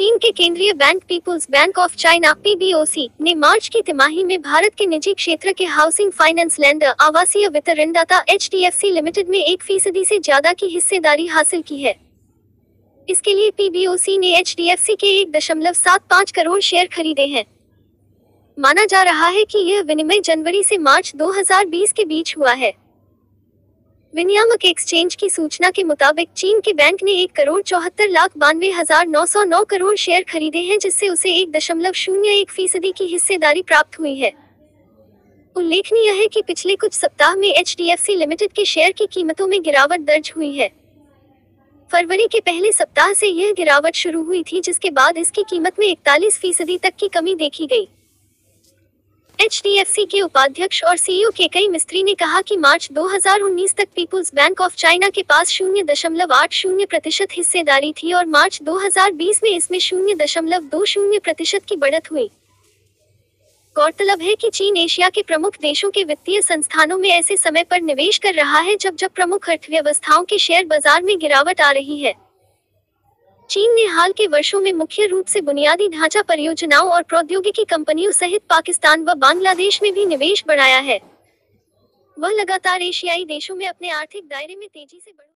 के केंद्रीय bank, People's Bank of China, PBOC, ने मार्च की तिमाही में भारत के निजी क्षेत्र के हाउसिंग फाइनेंस लेंडर, आवासीय वित्त ऋणदाता एच लिमिटेड में एक फ़ीसदी से ज़्यादा की हिस्सेदारी हासिल की है। इसके लिए पीबीओसी ने एच के एक दशमलव सात पाँच करोड़ शेयर खरीदे हैं। माना जा रहा है कि यह विनिमय जनवरी से मार्च 2020 के बीच हुआ है। विनियामक एक्सचेंज की सूचना के मुताबिक चीन के बैंक ने एक करोड़ चौहत्तर लाख बानवे हज़ार नौ सौ नौ करोड़ शेयर खरीदे हैं, जिससे उसे एक दशमलव शून्य एक फ़ीसदी की हिस्सेदारी प्राप्त हुई है। उल्लेखनीय है कि पिछले कुछ सप्ताह में HDFC लिमिटेड के शेयर की कीमतों में गिरावट दर्ज हुई है। फरवरी के पहले सप्ताह से यह गिरावट शुरू हुई थी, जिसके बाद इसकी कीमत में इकतालीस फ़ीसदी तक की कमी देखी गई। एच के उपाध्यक्ष और सीईओ के कई मिस्त्री ने कहा कि मार्च 2019 तक पीपुल्स बैंक ऑफ़ चाइना के पास शून्य दशमलव आठ शून्य प्रतिशत हिस्सेदारी थी और मार्च 2020 में इसमें शून्य दशमलव दो शून्य प्रतिशत की बढ़त हुई। गौरतलब है कि चीन एशिया के प्रमुख देशों के वित्तीय संस्थानों में ऐसे समय पर निवेश कर रहा है जब जब प्रमुख अर्थव्यवस्थाओं के शेयर बाज़ार में गिरावट आ रही है। चीन ने हाल के वर्षों में मुख्य रूप से बुनियादी ढांचा परियोजनाओं और प्रौद्योगिकी कंपनियों सहित पाकिस्तान व बांग्लादेश में भी निवेश बढ़ाया है। वह लगातार एशियाई देशों में अपने आर्थिक दायरे में तेज़ी से बढ़